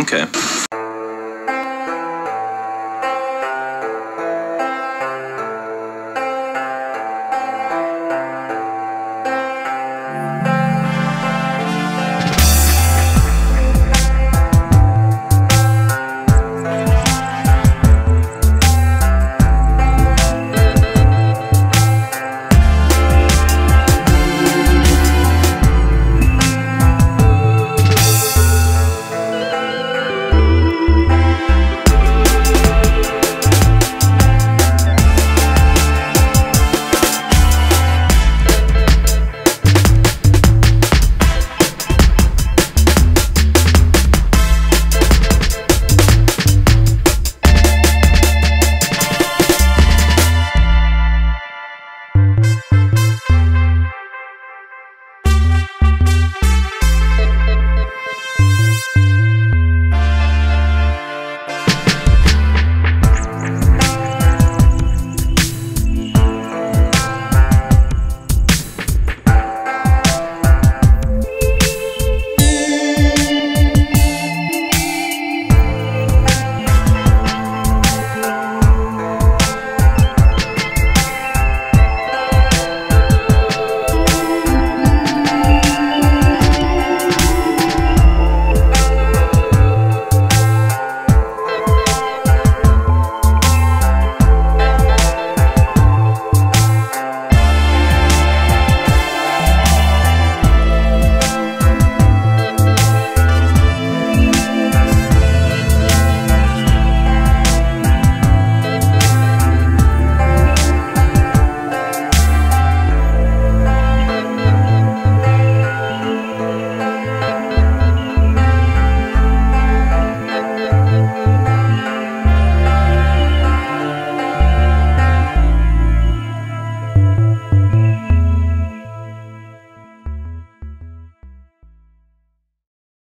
Okay.